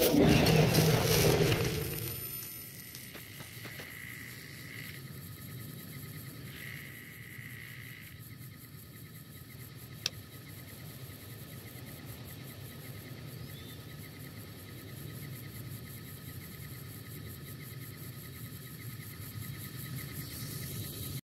Amen.